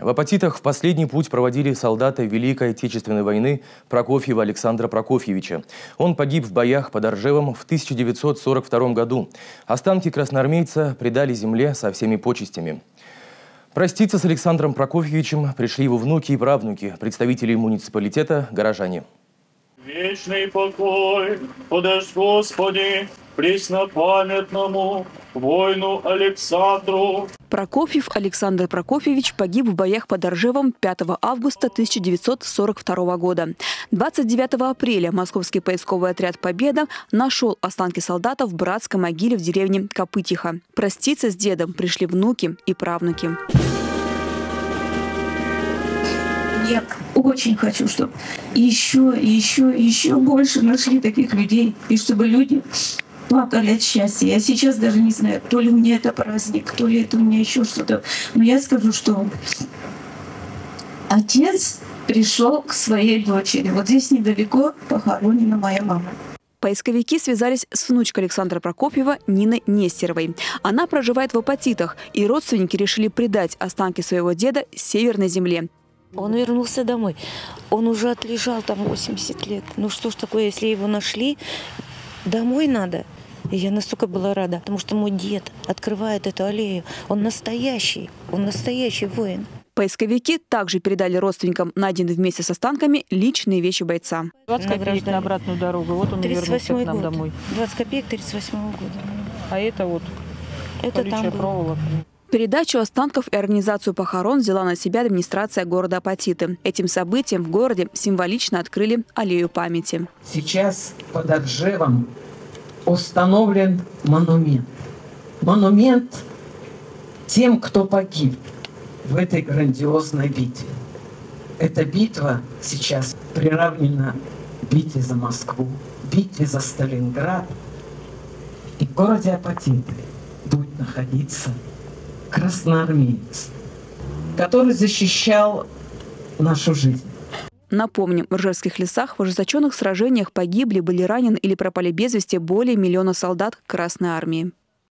В Апатитах в последний путь проводили солдаты Великой Отечественной войны Прокофьева Александра Прокофьевича. Он погиб в боях под Оржевом в 1942 году. Останки красноармейца предали земле со всеми почестями. Проститься с Александром Прокофьевичем пришли его внуки и правнуки, представители муниципалитета, горожане. Вечный покой, подашь, Господи, преснопамятному воину Александру. Прокофьев Александр Прокофьевич погиб в боях под Оржевом 5 августа 1942 года. 29 апреля московский поисковый отряд «Победа» нашел останки солдата в братской могиле в деревне Копытиха. Проститься с дедом пришли внуки и правнуки. Я очень хочу, чтобы еще, еще, еще больше нашли таких людей, и чтобы люди плакали от счастья. Я сейчас даже не знаю, то ли у меня это праздник, то ли это у меня еще что-то. Но я скажу, что отец пришел к своей дочери. Вот здесь недалеко похоронена моя мама. Поисковики связались с внучкой Александра Прокопьева Ниной Нестеровой. Она проживает в Апатитах, и родственники решили предать останки своего деда северной земле. Он вернулся домой. Он уже отлежал там 80 лет. Ну что ж такое, если его нашли, домой надо. И я настолько была рада, потому что мой дед открывает эту аллею. Он настоящий, он настоящий воин. Поисковики также передали родственникам найденные вместе с останками личные вещи бойца. 20 копеек на обратную дорогу. Вот он вернулся к нам год. домой. 20 копеек 38 -го года. А это вот Это там было. проволока. Передачу останков и организацию похорон взяла на себя администрация города Апатиты. Этим событием в городе символично открыли аллею памяти. Сейчас под Оржевом установлен монумент. Монумент тем, кто погиб в этой грандиозной битве. Эта битва сейчас приравнена битве за Москву, битве за Сталинград. И в городе Апатиты будет находиться красноармеец, который защищал нашу жизнь. Напомним, в Ржевских лесах в ожесточенных сражениях погибли, были ранены или пропали без вести более миллиона солдат Красной Армии.